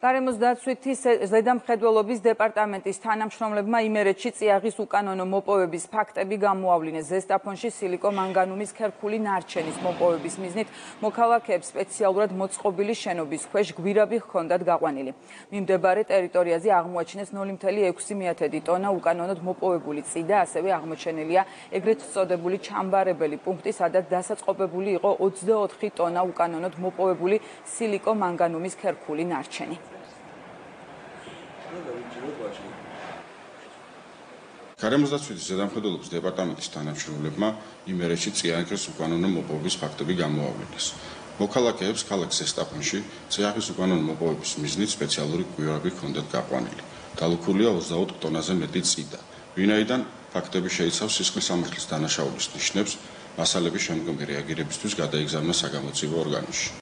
გარემოს დაცვითი ზედამხედველობის დეპარტამენტის თანამშრომლებმა იმერეთში წიაღის უკანონო მოპოვების ფაქტები გამოავლინეს ზესტაფონში სილიკო-მანგანუმის ქერქული ნარჩენის მოპოვების მიზნით მოქალაქეებს სპეციალურად მოწყობილი შენობის ქვეშ გვირაბი ჰქონდათ გაყვანილი. მიმდებარე ტერიტორიაზე აღმოაჩინეს 0.6 ტონა უკანონოდ მოპოვებული წი და ასევე აღმოჩენილია ეგრეთ წოდებული ჩამბარებელი პუნქტი, სადაც დასაწყობებული იყო 24 ტონა უკანონოდ მოპოვებული სილიკო-მანგანუმის ქერქული ნარჩენი. გარემოსდაცვითი ზედამხედველობის დეპარტამენტის თანამშრომლებმა იმერეთში წიაღის უკანონო მოპოვების ფაქტები გამოავლინეს. მოქალაქეებს ქალაქ სესტაფონში წიაღის უკანონო მოპოვების მიზნით სპეციალური კვირები ჰქონდათ გაყვანილი. დალუქულია 24 ტონაზე მეტი წიდა. ვინაიდან ფაქტები შეიცავს სისხლის სამართლის დანაშაულის ნიშნებს, მასალების შემდგომი რეაგირებისთვის გადაიგზავნა საგამოწივო ორგანოში.